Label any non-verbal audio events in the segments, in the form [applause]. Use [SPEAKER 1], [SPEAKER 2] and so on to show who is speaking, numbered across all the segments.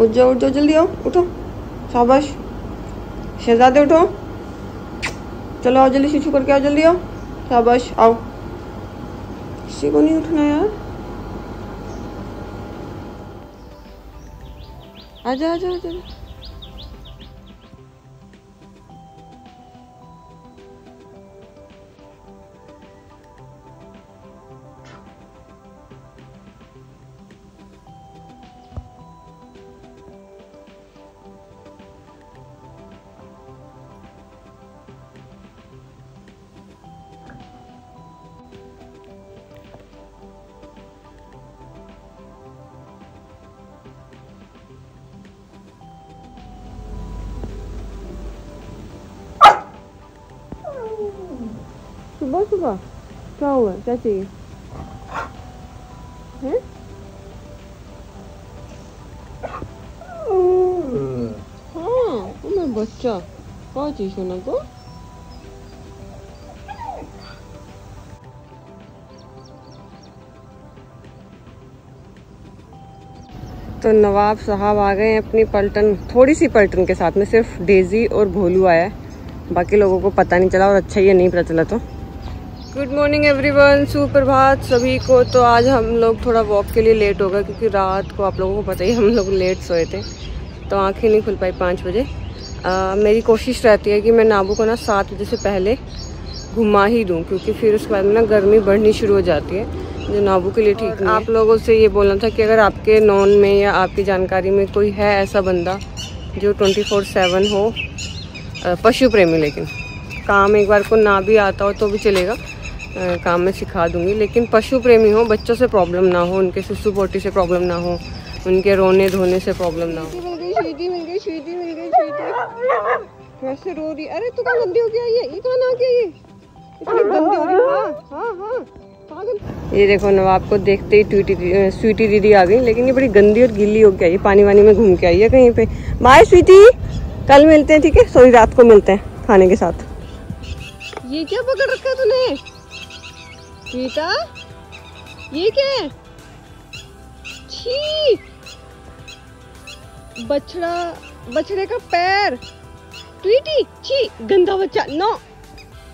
[SPEAKER 1] उठ जाओ उठ जाओ जल्दी आओ, उठो। शाबाश। शहजादे, उठो। चलो आओ, जल्दी शिशु करके आओ, जल्दी आओ। शाबाश, आओ। किसी को नहीं उठना यार। आजा आजा आजा। सुबह सुबह क्या हुआ क्या चाहिए हैं हाँ बच्चा क्या चाहिए सोना को तो नवाब साहब आ गए हैं अपनी पलटन थोड़ी सी पलटन के साथ में सिर्फ़ डेजी और भोलू आया है। बाकी लोगों को पता नहीं चला और अच्छा ही नहीं पता चला तो। गुड मॉर्निंग एवरीवन सुप्रभात सभी को। तो आज हम लोग थोड़ा वॉक के लिए लेट हो गए क्योंकि रात को आप लोगों को पता ही हम लोग लेट सोए थे। तो आँखें नहीं खुल पाई पाँच बजे। मेरी कोशिश रहती है कि मैं नाबू को ना सात बजे से पहले घुमा ही दूँ क्योंकि फिर उसके बाद में ना गर्मी बढ़नी शुरू हो जाती है जो नाबू के लिए ठीक नहीं आप लोगों से ये बोलना था कि अगर आपके नॉन में या आपकी जानकारी में कोई है ऐसा बंदा जो ट्वेंटी फोर सेवन हो पशु प्रेमी लेकिन काम एक बार को ना भी आता हो तो भी चलेगा। काम में सिखा दूँगी। लेकिन पशु प्रेमी हो बच्चों से प्रॉब्लम ना हो उनके सुसु पोटी से प्रॉब्लम ना हो उनके रोने धोने से प्रॉब्लम ना हो। गई स्वीटी मिल गई स्वीटी मिल गई स्वीटी कैसे रो रही? अरे तू कहाँ गंदी हो गया ये? ये कहाँ आ गया ये? इतनी गंदी हो रही? हाँ हाँ हाँ। पागल। ये देखो नवाब को देखते ही ट्वीटी स्वीटी दीदी आ गई लेकिन ये बड़ी गंदी और गीली हो गई ये पानी वानी में घूम के आई है कहीं पे। बाय स्वीटी कल मिलते हैं ठीक है? सॉरी रात को मिलते हैं खाने के साथ। ये क्या पकड़ रखा है तूने? स्वीटा ये क्या है? छी! बछड़ा, बछड़े का पैर। ट्वीटी, छी! गंदा बच्चा, नो!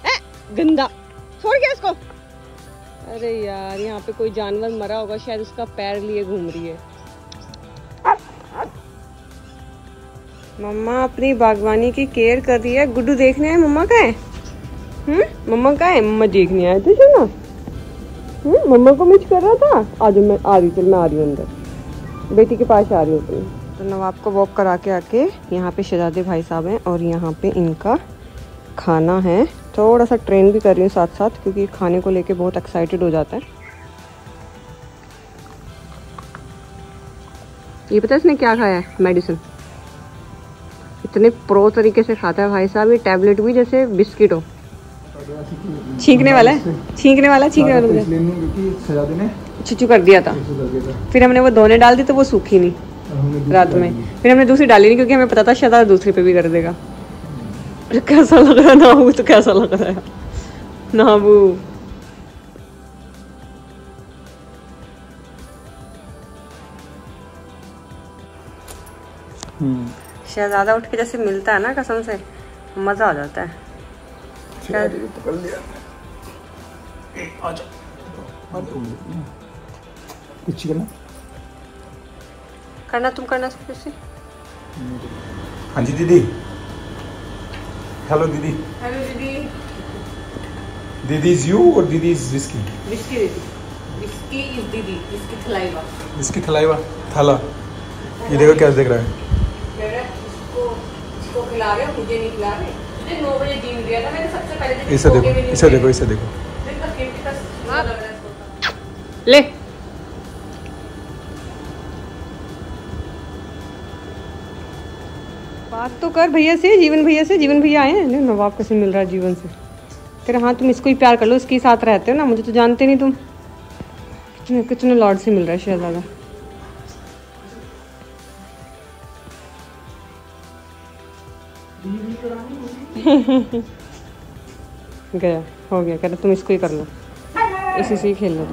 [SPEAKER 1] ए गंदा। छोड़ गया इसको? अरे यार, यहाँ पे कोई जानवर मरा होगा, शायद उसका पैर लिए घूम रही है। मम्मा, अपनी बागवानी की केयर कर रही है। गुड्डू देखने आए? मम्मा का है? हम्म? मम्मा का है? मम्मा देखने आए थे ना हम्म मम्मा को मिस कर रहा था? आज मैं आ रही चल मैं आ रही हूँ अंदर। बेटी के पास आ रही हूँ अपनी तो नवाब को वॉक करा के आके यहाँ पे शहजादे भाई साहब हैं और यहाँ पे इनका खाना है। थोड़ा सा ट्रेन भी कर रही हूँ साथ साथ क्योंकि खाने को लेके बहुत एक्साइटेड हो जाता है। ये पता है इसने क्या खाया है? मेडिसिन इतने प्रो तरीके से खाता है भाई साहब, ये टैबलेट भी जैसे बिस्किट हो। छींकने वाला है? छींकने वाला छींकने वाला छिचू कर दिया था। फिर हमने वो दोने डाल दी तो वो सूखी नहीं रात में। फिर हमने दूसरी डाली नहीं क्योंकि हमें पता था शायद दूसरी पे भी कर देगा। कैसा लग रहा है नाबू तो कैसा लग रहा है। नाबू शहजादा उठ के जैसे मिलता है ना कसम से मज़ा आ जाता है।
[SPEAKER 2] कुछ करना?
[SPEAKER 1] करना तुम करना से
[SPEAKER 2] हाँ जी दीदी। हेलो दीदी।
[SPEAKER 1] हेलो दीदी।
[SPEAKER 2] दीदी इज़ यू और दीदी इज़ विस्की
[SPEAKER 1] विस्की दीदी। विस्की इज़ दीदी विस्की थलाइवा।
[SPEAKER 2] विस्की थलाइवा? थाला। ये देखो क्या देख है।
[SPEAKER 1] रहा है इसको इसको खिला रहे हो मुझे नहीं खिला रहे? मुझे नौ बजे दिन दिया था। मैंने सबसे पहले दिन
[SPEAKER 2] इसे देखो इसे देखो इसे देखो।
[SPEAKER 1] है। ले। बात तो कर भैया से जीवन भैया से जीवन भैया आए हैं। नवाब कैसे मिल रहा है जीवन से। तेरे हाँ तुम इसको ही प्यार कर लो इसके साथ रहते हो ना मुझे तो जानते नहीं तुम। कितने कितने लॉर्ड से मिल रहा है शहजादा [laughs] गया, हो गया, कह रहा तुम इसको ही कर लो। इसी से ही खेल लो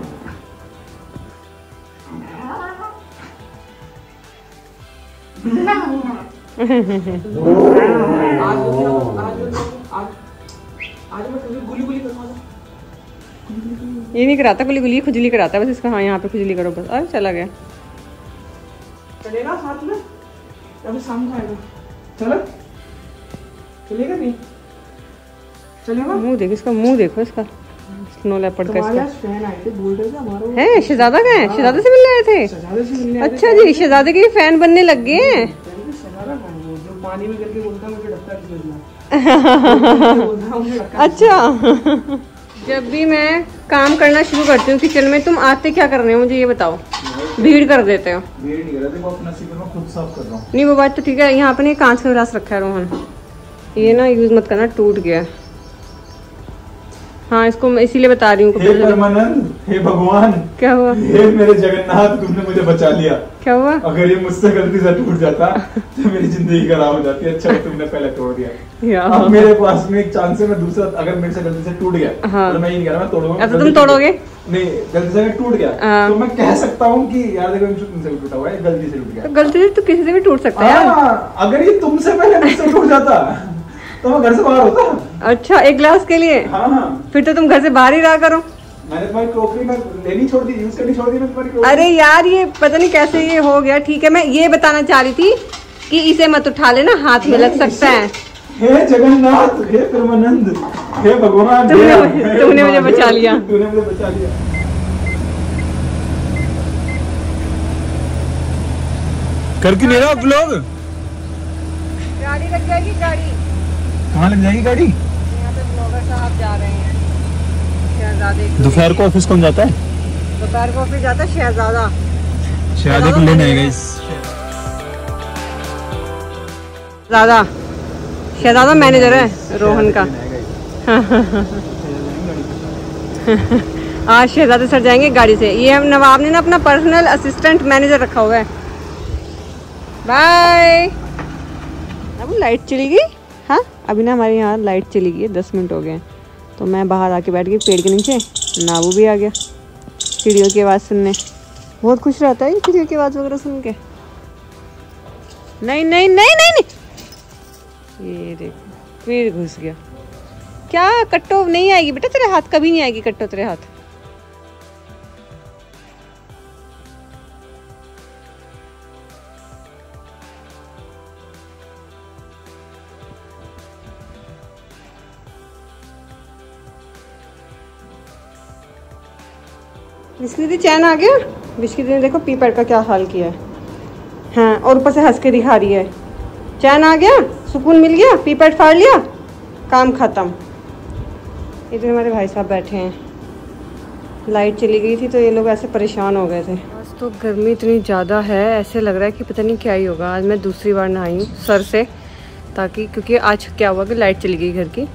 [SPEAKER 1] ये नहीं कराता गुली गुली खुजली कराता बस इसका हाँ यहाँ पे खुजली करो बस। अरे चला गया।
[SPEAKER 2] चलेगा साथ में? अभी शाम को आएगा। चलो? चलेगा नहीं?
[SPEAKER 1] मुँह देखो इसका मुँह देखो इसका। स्नो लेपर्ड का इसका। है शहजादा का है? शहजादे से मिलने आए थे?
[SPEAKER 2] सजादे से मिलने आए थे।
[SPEAKER 1] अच्छा जी शहजादे के फ़ैन बनने लग गए हैं। [laughs] अच्छा। जब भी मैं काम करना शुरू करती हूँ किचन में तुम आते क्या कर रहे हो मुझे ये बताओ। भीड़ कर देते हो।
[SPEAKER 2] नहीं कर रहा देखो अपना सीकर मैं खुद साफ़ कर रहा हूँ।
[SPEAKER 1] नहीं वो बात तो ठीक है यहाँ पे कांच का गिलास रखा है रोहन। ये ना यूज़ मत करना टूट गया है। इसको मैं इसीलिए बता रही हूँ
[SPEAKER 2] हे परमानंद हे भगवान
[SPEAKER 1] क्या हुआ?
[SPEAKER 2] हे मेरे जगन्नाथ तुमने मुझे बचा लिया।
[SPEAKER 1] क्या हुआ?
[SPEAKER 2] अगर ये मुझसे गलती से टूट जाता तो मेरी ज़िंदगी खराब हो जाती। अच्छा तुमने पहले तोड़ दिया। अब मेरे पास में एक चांस है मैं दूसरा अगर मेरे से गलती से टूट गया
[SPEAKER 1] हाँ।
[SPEAKER 2] तो मैं ये नहीं कह रहा मैं तोड़ूँगा।
[SPEAKER 1] अच्छा, तुम तोड़ोगे?
[SPEAKER 2] नहीं गलती से टूट गया
[SPEAKER 1] हाँ।
[SPEAKER 2] तो मैं कह सकता हूँ कि यार देखो तुमसे टूटा हुआ है गलती से टूट
[SPEAKER 1] तो
[SPEAKER 2] गया
[SPEAKER 1] गलती से तो किसी से भी टूट सकता है।
[SPEAKER 2] हाँ, अगर ये तुमसे पहले मुझसे टूट जाता तो मैं घर से बाहर होता।
[SPEAKER 1] अच्छा एक गिलास के लिए?
[SPEAKER 2] हाँ हाँ।
[SPEAKER 1] फिर तो तुम घर से बाहर ही रहा करो।
[SPEAKER 2] मैंने तुम्हारी क्रोकरी में लेनी छोड़ दी यूज़ करनी छोड़ दी मैं तुम्हारी
[SPEAKER 1] अरे यार ये पता नहीं कैसे ये हो गया। ठीक है मैं ये बताना चाह रही थी कि इसे मत उठा लेना हाथ में लग सकता है।
[SPEAKER 2] हे जगन्नाथ हे परमानंद हे भगवान
[SPEAKER 1] तुमने मुझे- तुमने मुझे बचा लिया।
[SPEAKER 2] तूने मुझे बचा लिया। कर क्यों नहीं रहा आप लोग?
[SPEAKER 1] गाड़ी लग जाएगी गाड़ी।
[SPEAKER 2] कहाँ लग जाएगी गाड़ी?
[SPEAKER 1] यहाँ पे ब्लॉगर साहब जा रहे हैं। शहजादे को
[SPEAKER 2] दोपहर को ऑफ़िस कौन जाता है?
[SPEAKER 1] दोपहर को ऑफ़िस जाता है शहजादा।
[SPEAKER 2] शहजादे को लेने आएगा इस
[SPEAKER 1] दादा शहजादा मैनेजर है रोहन का। [laughs] आज शहजादे सर जाएँगे गाड़ी से। ये हम नवाब ने ना अपना पर्सनल असिस्टेंट मैनेजर रखा हुआ है। बाय अब लाइट चली गई। अभी ना हमारे यहाँ लाइट चली गई है, दस मिनट हो गए तो मैं बाहर आके बैठ गई, पेड़ के नीचे नाबू भी आ गया, चिड़ियों की आवाज़ सुनने। बहुत खुश रहता है चिड़ियों की आवाज़ वगैरह सुन के। नहीं नहीं नहीं नहीं नहीं। ये देखो फिर घुस गया। क्या, कट्टो, नहीं आएगी बेटा तेरे हाथ, कभी नहीं आएगी कट्टो तेरे हाथ। बिस्किट दी चैन आ गया? बिस्किट ने देखो पी पैड का क्या हाल किया है। हाँ और ऊपर से हंस के दिखा रही है। चैन आ गया? सुकून मिल गया? पी पैड फाड़ लिया? काम खत्म। इधर हमारे भाई साहब बैठे हैं। लाइट चली गई थी तो ये लोग ऐसे परेशान हो गए थे। आज तो गर्मी इतनी ज़्यादा है, ऐसे लग रहा है कि पता नहीं क्या ही होगा। आज मैं दूसरी बार नहाई हूँ, सर से, ताकि, क्योंकि आज क्या हुआ कि लाइट चली गई घर की।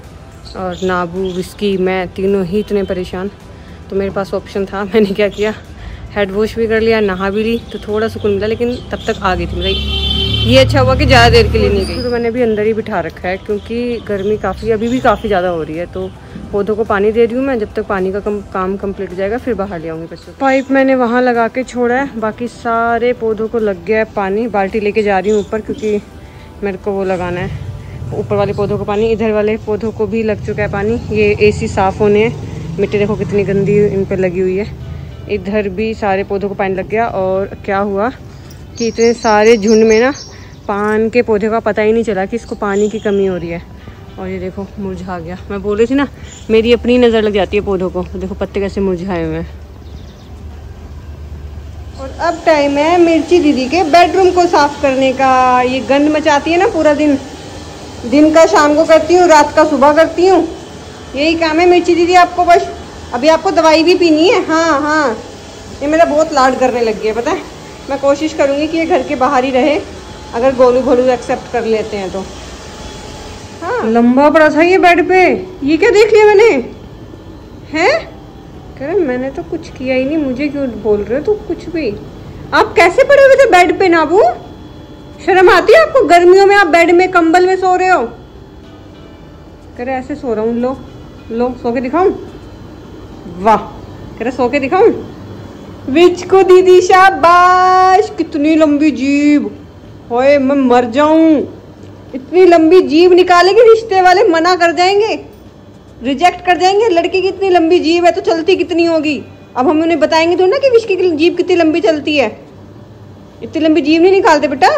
[SPEAKER 1] और नाबू, विस्की, मैं, तीनों ही इतने परेशान। तो मेरे पास ऑप्शन था [laughs] मैंने क्या किया? हेड वॉश भी कर लिया नहा भी ली तो थोड़ा सुकून मिला लेकिन तब तक आ गई थी। मतलब ये अच्छा हुआ कि ज़्यादा देर के लिए नहीं गई। तो मैंने अभी अंदर ही बिठा रखा है क्योंकि गर्मी काफ़ी अभी भी काफ़ी ज़्यादा हो रही है तो पौधों को पानी दे रही हूँ मैं। जब तक पानी का कम, काम कंप्लीट हो जाएगा फिर बाहर ले आऊँगी बच्चों पाइप मैंने वहाँ लगा के छोड़ा है बाकी सारे पौधों को लग गया है पानी। बाल्टी लेके जा रही हूँ ऊपर क्योंकि मेरे को वो लगाना है। ऊपर वाले पौधों को पानी इधर वाले पौधों को भी लग चुका है पानी। ये एसी साफ़ होने हैं। मिट्टी देखो कितनी गंदी इन पर लगी हुई है। इधर भी सारे पौधों को पानी लग गया और क्या हुआ कि इतने सारे झुंड में ना पान के पौधे का पता ही नहीं चला कि इसको पानी की कमी हो रही है। और ये देखो, मुरझा गया। मैं बोल रही थी ना, मेरी अपनी नज़र लग जाती है पौधों को। देखो, पत्ते कैसे मुरझाए हुए हैं। और अब टाइम है मिर्ची दीदी के बेडरूम को साफ़ करने का। ये गंद मचाती है ना पूरा दिन। दिन का शाम को करती हूँ, रात का सुबह करती हूँ। यही काम है मिर्ची दीदी आपको बस। अभी आपको दवाई भी पीनी है। हाँ हाँ। ये मेरा बहुत लाड करने लग गया पता है? मैं कोशिश करूँगी कि ये घर के बाहर ही रहे। अगर गोलू भोलू एक्सेप्ट कर लेते हैं तो। हाँ। लंबा पड़ा था ये बेड पे। ये क्या देख लिया मैंने? हैं? कह रहे, मैंने तो कुछ किया ही नहीं। मुझे क्यों बोल रहे हो तो कुछ भी? आप कैसे पड़े हुए थे बेड पे ना नाबू? शर्म आती है आपको? गर्मियों में आप बेड में कंबल में सो रहे हो। कह रहे, ऐसे सो रहा हूँ, लो। लो, सो के दिखाऊँ? वाह, कह रहे सो के दिखाऊँ? विच को दीदी शाबाश, कितनी लंबी जीभ। होए, मैं मर जाऊँ। इतनी लंबी जीव निकालेगी, रिश्ते वाले मना कर जाएँगे रिजेक्ट कर जाएँगे, लड़की की इतनी लंबी जीव है तो चलती कितनी होगी? अब हम उन्हें बताएँगे तो ना कि विश्की की जीव कितनी लंबी चलती है। इतनी लंबी जीव नहीं निकालते बेटा।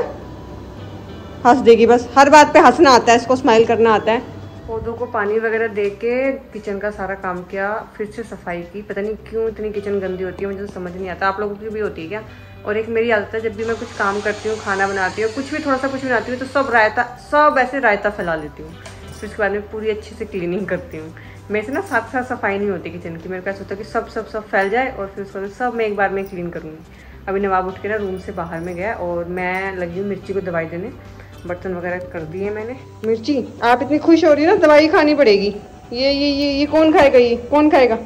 [SPEAKER 1] हंस देगी बस, हर बात पे हंसना आता है, इसको स्माइल करना आता है। पौधों को पानी वगैरह दे के किचन का सारा काम किया, फिर से सफ़ाई की। पता नहीं क्यों इतनी किचन गंदी होती है, मुझे तो समझ नहीं आता। आप लोगों की भी होती है क्या? और एक मेरी आदत है, जब भी मैं कुछ काम करती हूँ, खाना बनाती हूँ, कुछ भी थोड़ा सा कुछ बनाती हूँ तो सब रायता, सब ऐसे रायता फैला लेती हूँ। फिर उसके बाद में पूरी अच्छे से क्लीनिंग करती हूँ। मेरे से ना साथ साथ सफ़ाई नहीं होती किचन की। मेरे को ऐसा होता है कि सब सब सब फैल जाए और फिर उसके बाद सब मैं एक बार में क्लीन करूँगी। अभी नवाब उठ के ना रूम से बाहर में गया और मैं लगी हूँ मिर्ची को दवाई देने। बर्तन वगैरह कर दिए मैंने। मिर्ची आप इतनी खुश हो रही है ना दवाई खानी पड़ेगी। ये ये ये ये कौन खाएगा ये? कौन खाएगा?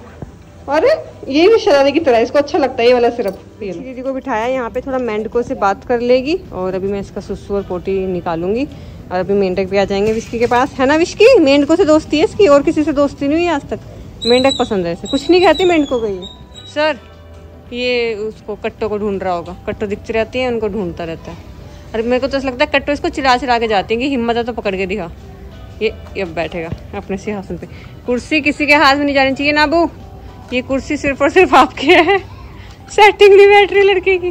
[SPEAKER 1] अरे ये भी शरारे की तरह इसको अच्छा लगता है ये वाला सिरप। दीदी को बिठाया यहाँ पे थोड़ा मेंढको से बात कर लेगी और अभी मैं इसका सुसु और पोटी निकालूँगी। और अभी मेंढक भी आ जाएँगे विस्की के पास। है ना विस्की? मेंढको से दोस्ती है इसकी? और किसी से दोस्ती नहीं हुई आज तक? मेंढक पसंद है इसे। कुछ नहीं कहती मेंढको को ये? सर ये उसको कट्टो को ढूंढ रहा होगा। कट्टो दिखती रहती है उनको ढूंढता रहता है। अरे मेरे को तो ऐसा लगता है कट्टो इसको चिरा चिरा के जाती है कि हिम्मत है तो पकड़ के दिखा। ये अब बैठेगा, अपने सिंहासन पे। कुर्सी किसी के हाथ में नहीं जानी चाहिए ना अबू ये कुर्सी सिर्फ़ और सिर्फ़ आपकी है। सेटिंग नहीं बैठ रही लड़के की।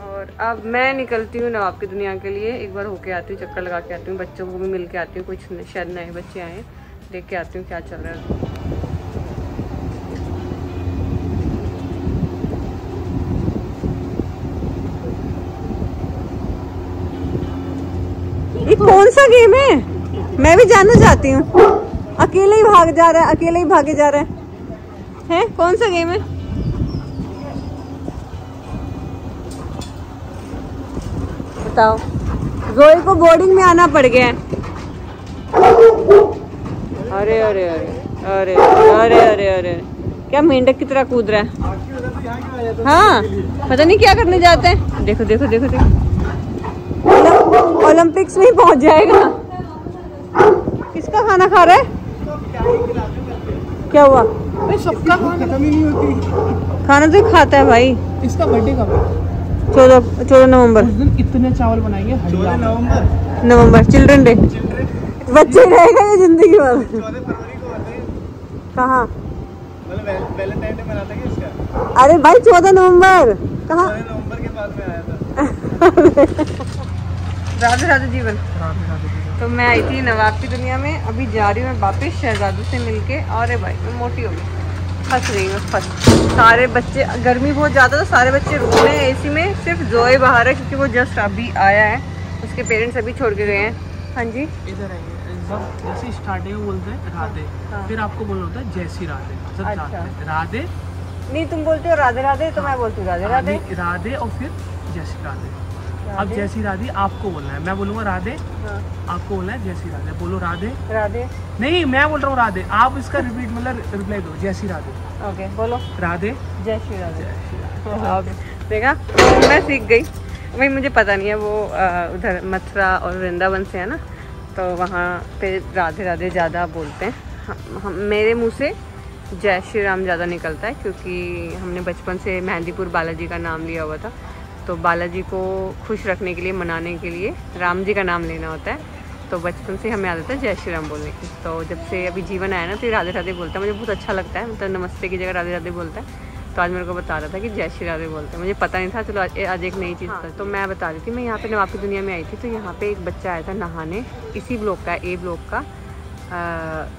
[SPEAKER 1] और अब मैं निकलती हूँ नवाब की दुनिया के लिए। एक बार होके आती हूँ, चक्कर लगा के आती हूँ, बच्चों को भी मिल के आती हूँ, कुछ शायद नए बच्चे आए, देख के आती हूँ क्या चल रहा है। कौन सा गेम है? मैं भी जानना चाहती हूँ। अकेले ही भाग जा रहा है, अकेले ही भागे जा रहा है। हैं? कौन सा गेम है? बताओ। जोई को बोर्डिंग में आना पड़ गया है। अरे अरे अरे अरे अरे अरे अरे। क्या मेंढक की तरह कूद रहा है? हाँ पता नहीं क्या करने जाते हैं। देखो देखो देखो देखो। ओलंपिक्स में ही पहुँच जाएगा। किसका खाना खा रहा है? क्या हुआ?
[SPEAKER 2] सबका खाना। ही नहीं होती।
[SPEAKER 1] खाना तो खाता है भाई।
[SPEAKER 2] इसका बर्थडे कब है?
[SPEAKER 1] चौदह चौदह नवंबर।
[SPEAKER 2] दिन इतने चावल बनाएँगे चौदह नवंबर।
[SPEAKER 1] नवंबर चिल्ड्रन डे। बच्चे रहेगा ये ज़िंदगी भर? कहाँ? अरे भाई चौदह नवंबर। कहाँ?
[SPEAKER 2] नवंबर के बाद में आया था। [laughs]
[SPEAKER 1] राधे राधे जीवन। तो मैं आई थी नवाब की दुनिया में अभी जा रही हूँ मैं वापस शहजादू से मिलके अरे भाई मैं मोटी हो गई। फंस रही हूँ फंस। सारे बच्चे गर्मी बहुत ज़्यादा तो सारे बच्चे रो रहे हैं एसी में सिर्फ़ जोए बाहर है क्योंकि वो जस्ट अभी आया है उसके पेरेंट्स अभी छोड़ के गए हैं। हाँ जी।
[SPEAKER 2] इधर जैसे स्टार्टिंग में बोलते हैं राधे हाँ। फिर आपको बोलना होता है जैसी राधे अच्छा। राधे?
[SPEAKER 1] नहीं तुम बोलते हो राधे राधे तो मैं बोलती हूँ राधे हाँ, राधे
[SPEAKER 2] राधे और फिर जैसी राधे। अब जैसी राधे आपको बोलना है। मैं बोलूँगा राधे हाँ। आपको बोलना है जैसी राधे। बोलो राधे।
[SPEAKER 1] राधे।
[SPEAKER 2] नहीं मैं बोल रहा हूँ राधे। आप इसका रिपीट मतलब रिप्लाई दो जैसी राधे।
[SPEAKER 1] ओके बोलो।
[SPEAKER 2] राधे।
[SPEAKER 1] जय श्री राधे। देखा मैं सीख गई। भाई मुझे पता नहीं है वो उधर मथुरा और वृंदावन से है ना? तो वहाँ पे राधे राधे ज़्यादा बोलते हैं। हम, हम मेरे मुँह से जय श्री राम ज़्यादा निकलता है क्योंकि हमने बचपन से मेहंदीपुर बालाजी का नाम लिया हुआ था। तो बालाजी को खुश रखने के लिए मनाने के लिए राम जी का नाम लेना होता है। तो बचपन से हमें आदत है जय श्री राम बोलने की। तो जब से अभी जीवन आया ना तो ये राधे राधे बोलता है। मुझे बहुत अच्छा लगता है। मतलब नमस्ते की जगह राधे राधे बोलता है। तो आज मेरे को बता रहा था कि जय श्री राधे बोलते हैं। मुझे पता नहीं था चलो आज एक नई चीज़ हाँ। तो मैं बता रही थी मैं यहाँ पे नवाब की दुनिया में आई थी तो यहाँ पे एक बच्चा आया था नहाने इसी ब्लॉक का ए ब्लॉक का। आ,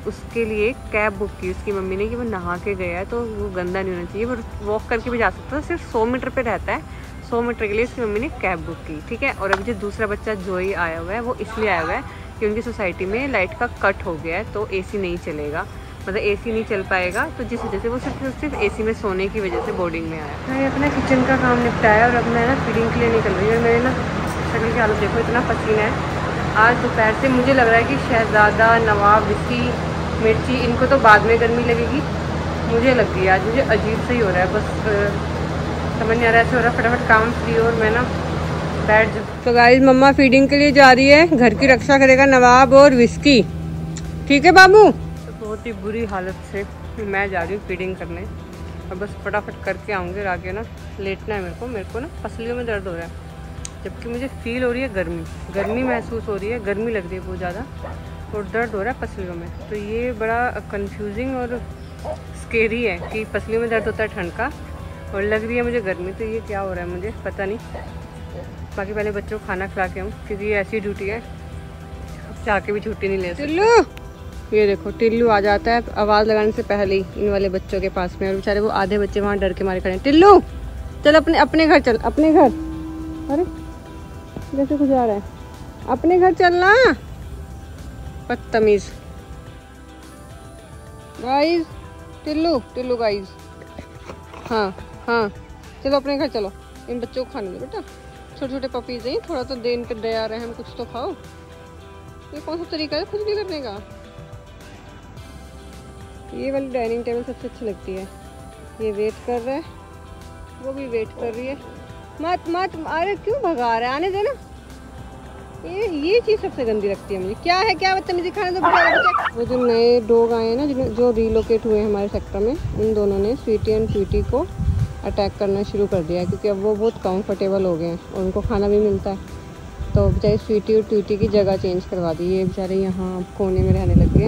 [SPEAKER 1] उसके लिए कैब बुक की उसकी मम्मी ने कि वो नहा के गया है तो वो गंदा नहीं होना चाहिए वो वॉक करके भी जा सकता है सिर्फ़ सौ मीटर पे रहता है। सौ मीटर के लिए इसकी मम्मी ने कैब बुक की, ठीक है? और अभी जो दूसरा बच्चा जोई आया हुआ है, वो इसलिए आया हुआ है कि उनकी सोसाइटी में लाइट का कट हो गया है तो एसी नहीं चलेगा। मतलब एसी नहीं चल पाएगा तो जिस वजह से वो सिर्फ़ सिर्फ़ एसी में सोने की वजह से बोर्डिंग में आया। मैंने अपना किचन का काम निपटाया और अब मैं ना फीडिंग के लिए निकल रही हूँ मेरे ना शक्ल की हालत देखो, इतना पसीना है। आज दोपहर से मुझे लग रहा है कि शहज़ादा, नवाब विस्की मिर्ची, इनको तो बाद में गर्मी लगेगी। मुझे लग गई आज मुझे अजीब से ही हो रहा है, बस समझ नहीं आ रहा है रहा फटाफट काम फ्री और मैं ना बैठ जाऊँ। तो गाइस मम्मा फीडिंग के लिए जा रही है घर की रक्षा करेगा नवाब और विस्की ठीक है बाबू? तो बहुत ही बुरी हालत से मैं जा रही हूँ फीडिंग करने। और बस फटाफट करके आऊँगी आगे ना लेटना है मेरे को। मेरे को ना पसलियों में दर्द हो रहा है जबकि मुझे फील हो रही है गर्मी। गर्मी महसूस हो रही है गर्मी लग रही है बहुत ज़्यादा और दर्द हो रहा है पसलियों में। तो ये बड़ा कंफ्यूजिंग और स्केरी है कि पसलियों में दर्द होता है ठंड का। और लग रही है मुझे गर्मी तो ये क्या हो रहा है मुझे, पता नहीं। बाकी पहले बच्चों को खाना खिला के हूँ क्योंकि ये ऐसी ड्यूटी है। अब चाह भी छुट्टी नहीं ले टिल्लू! ये देखो, टिल्लू आ जाता है आवाज़ लगाने से पहले ही इन वाले बच्चों के पास में, और बेचारे वो आधे बच्चे वहाँ डर के मारे खड़े हैं। टिल्लू! चल अपने अपने घर चल, अपने घर। अरे, जैसे कुछ आ रहा है। अपने घर चलना। बदतमीज। गाइस टिल्लू टिल्लू गाइस हाँ। हाँ चलो अपने घर चलो। इन बच्चों को खाने दो बेटा। छोटे छोटे पपीज हैं थोड़ा तो दे इनके दया रहे हम कुछ तो खाओ। ये कौन सा तरीका है? कुछ भी करने का? ये वाली डाइनिंग टेबल सबसे अच्छी लगती है। ये वेट कर रहा है। वो भी वेट कर रही है। मत मत, अरे क्यों भगा रहा है? आने देना ये ये चीज़ सबसे गंदी लगती है मुझे। क्या है, क्या बदतमीजी खाने दो? वो जो नए डॉग आए हैं ना जो रिलोकेट हुए हमारे सेक्टर में उन दोनों ने स्वीटी एंड स्वीटी को अटैक करना शुरू कर दिया क्योंकि अब वो बहुत कंफर्टेबल हो गए हैं और उनको खाना भी मिलता है। तो बेचारे स्वीटी और ट्वीटी की जगह चेंज करवा दी, ये बेचारे यहाँ कोने में रहने लग गए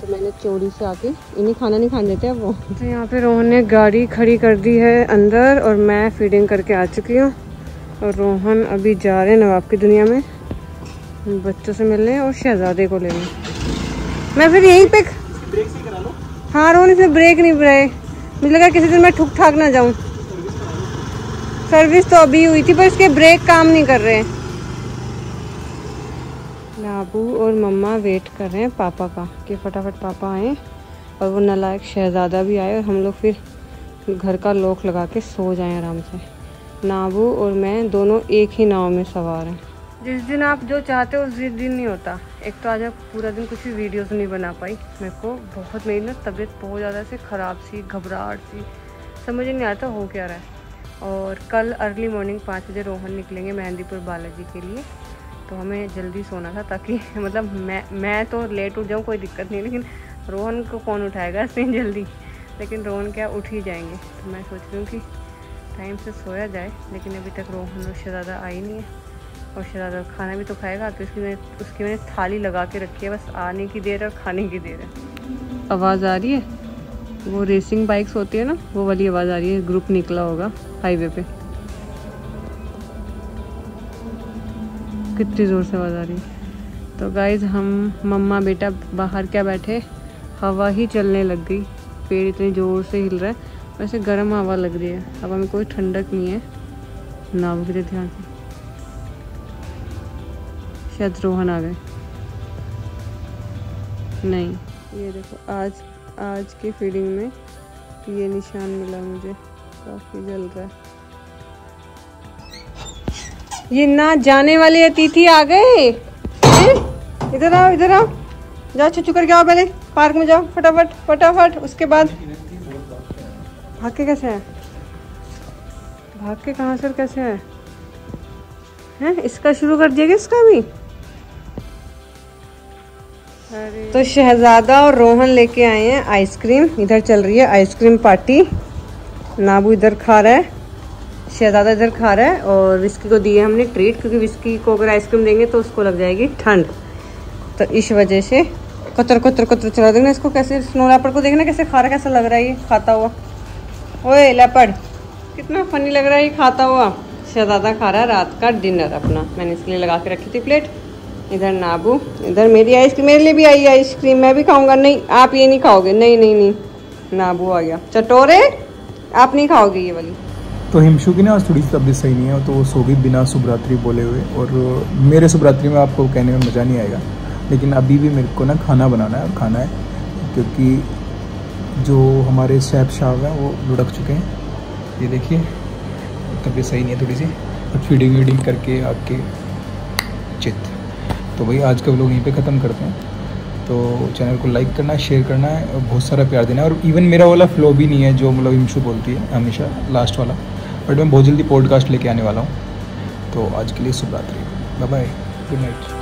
[SPEAKER 1] तो मैंने चोरी से आके इन्हीं खाना नहीं खाने देते अब वो। तो यहाँ पे रोहन ने गाड़ी खड़ी कर दी है अंदर, और मैं फीडिंग करके आ चुकी हूँ। और रोहन अभी जा रहे हैं नवाब की दुनिया में। बच्चों से मिलने और शहजादे को लेने। मैं फिर यहीं पे हाँ रोहन, इसमें ब्रेक नहीं बनाए। मुझे लगा किसी दिन मैं ठुक ठाक ना जाऊँ। सर्विस तो अभी हुई थी, पर इसके ब्रेक काम नहीं कर रहे। नाबू और मम्मा वेट कर रहे हैं पापा का, कि फटाफट पापा आए और वो नलायक शहज़ादा भी आए और हम लोग फिर घर का लॉक लगा के सो जाएँ आराम से। नाबू और मैं दोनों एक ही नाव में सवार हैं। जिस दिन आप जो चाहते हो, उस दिन नहीं होता। एक तो आज आप पूरा दिन कुछ भी वीडियोस नहीं बना पाई। मेरे को बहुत मेरी ना तबीयत बहुत ज़्यादा से ख़राब सी, घबराहट सी। समझ नहीं आता हो क्या रहा है। और कल अर्ली मॉर्निंग पाँच बजे रोहन निकलेंगे मेहंदीपुर बालाजी के लिए। तो हमें जल्दी सोना था ताकि [laughs] मतलब मैं मैं तो लेट उठ जाऊँ, कोई दिक्कत नहीं। लेकिन रोहन को कौन उठाएगा इतनी जल्दी? लेकिन रोहन क्या, उठ ही जाएँगे। तो मैं सोच रही हूँ कि टाइम से सोया जाए, लेकिन अभी तक रोहन उससे ज़्यादा आई नहीं है। और शरारा खाना भी तो खाएगा तो उसकी मैंने उसकी मैंने थाली लगा के रखी है, बस आने की देर है और खाने की देर है। आवाज़ आ रही है? वो रेसिंग बाइक्स होती है ना, वो वाली आवाज़ आ रही है ग्रुप निकला होगा हाईवे पे। कितनी ज़ोर से आवाज़ आ रही है। तो गाइज़ हम मम्मा बेटा बाहर क्या बैठे? हवा ही चलने लग गई। पेड़ इतने ज़ोर से हिल रहा है। वैसे गर्म हवा लग रही है। हवा में कोई ठंडक नहीं है। ना वो ध्यान से शायद रोहन आ गए। नहीं। ये देखो, आज आज की फीडिंग में ये निशान मिला मुझे। काफ़ी जल रहा है। ये ना जाने वाले अतिथि आ गए। इधर आओ इधर आओ। जाओ छुचू करके आओ पहले। पार्क में जाओ, फटाफट फटाफट। उसके बाद भाग के कैसे है? भाग के कहाँ से कैसे है? हैं? इसका शुरू कर दिया इसका भी तो शहजादा और रोहन लेके आए हैं आइसक्रीम। इधर चल रही है आइसक्रीम पार्टी। नाबू इधर खा रहा है, शहजादा इधर खा रहा है और विस्की को दिए हमने ट्रीट क्योंकि विस्की को अगर आइसक्रीम देंगे तो उसको लग जाएगी ठंड। तो इस वजह से कतर कतर कतर चला देना इसको, कैसे स्नो लेपर्ड को देखना कैसे खा रहा कैसा लग रहा है ये? खाता हुआ। ओए लेपर्ड कितना फनी लग रहा है ये, खाता हुआ। शहजादा खा रहा है रात का डिनर अपना। मैंने इसके लिए लगा के रखी थी प्लेट इधर नाबू, इधर मेरी आइसक्रीम मेरे लिए भी आई आइसक्रीम मैं भी खाऊँगा। नहीं, आप ये नहीं खाओगे। नहीं नहीं नहीं। नाबू आ गया। चटोरे, आप नहीं खाओगे ये वाली।
[SPEAKER 3] तो हिमशु की ना आज थोड़ी सी तबीयत सही नहीं है तो वो सो गई बिना शुभरात्रि बोले हुए। और मेरे शुभरात्रि में आपको कहने में मज़ा नहीं आएगा। लेकिन अभी भी मेरे को ना खाना बनाना है, खाना है, क्योंकि जो हमारे सैफ शाह हैं, वो लुढ़क चुके हैं। ये देखिए तबीयत सही नहीं है थोड़ी सी। और फीडिंग वीडिंग करके आके तो भाई आज का लोग यहीं पे ख़त्म करते हैं। तो चैनल को लाइक करना है शेयर करना है बहुत सारा प्यार देना है। और इवन मेरा वाला फ्लो भी नहीं है, जो मतलब इमशु बोलती है, हमेशा लास्ट वाला। बट मैं बहुत जल्दी पॉडकास्ट लेके आने वाला हूँ। तो आज के लिए शुभ रात्रि बाय बाय गुड नाइट